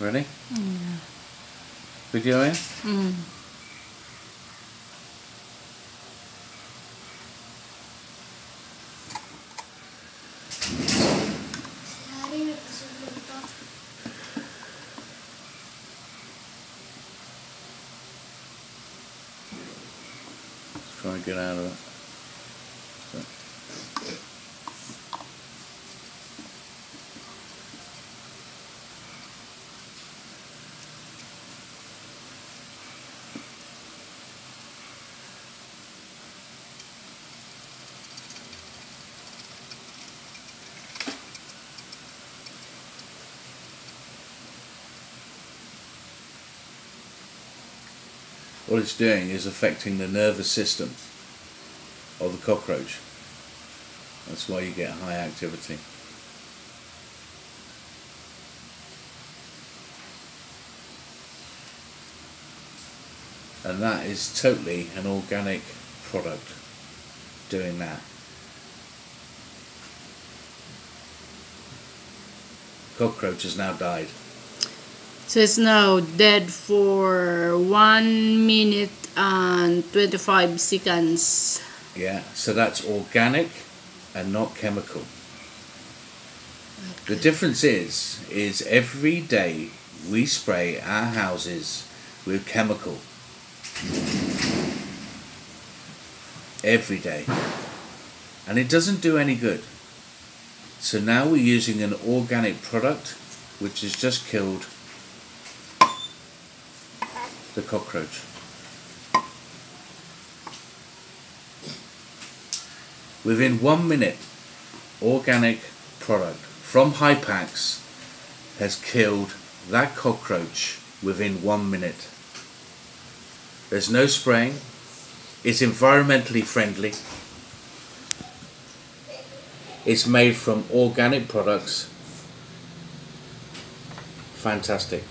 Ready? Video in? Mm. Hari nagpasubok pa. Let's try and get out of it. What it's doing is affecting the nervous system of the cockroach. That's why you get high activity. And that is totally an organic product doing that. Cockroach has now died. So it's now dead for 1 minute and 25 seconds. Yeah, so that's organic and not chemical. The difference is, is every day we spray our houses with chemical. Every day. And it doesn't do any good. So now we're using an organic product which has just killed the cockroach. Within one minute, organic product from HyPACS has killed that cockroach within one minute. There's no spraying. It's environmentally friendly. It's made from organic products. Fantastic.